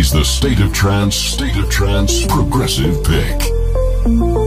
is the State of Trance, State of Trance Progressive Pick.